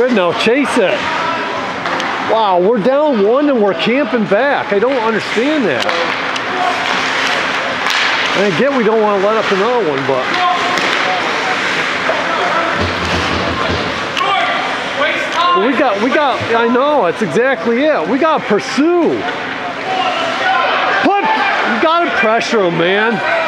Good now, chase it. Wow, we're down one and we're camping back. I don't understand that. And again, we don't want to let up another one, but we got, we got, I know, that's exactly it. We got to pursue. Put, you got to pressure them, man.